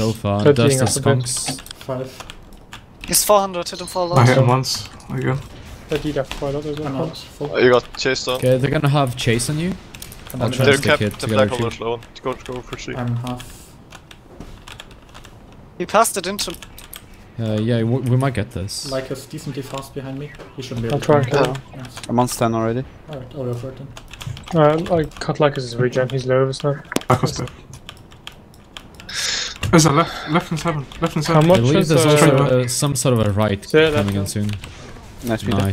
so far. Thirteen Dust up is skunks. Five. He's 400, hit him for a I hit lot. him once. Again. I did have quite a lot as I'm well. out. Full. Uh, You got chased down. Okay, they're gonna have chase on you. I'm I'll on try They're and mid. stick kept it the together. black holders too. low. Go, go for three. I'm half. He passed it into Uh, yeah, w- we might get this. Like is decently fast behind me. He shouldn't be I'll able try to. and kill him. Yes. I'm on stand already. Alright, I'll go for it then. Uh, I cut like his regen, he's low as now. Back was dead. There's a left, left and seven, left and How seven. much I believe there's also uh, some sort of a right Yeah, coming in one. soon. Nice video. Nice.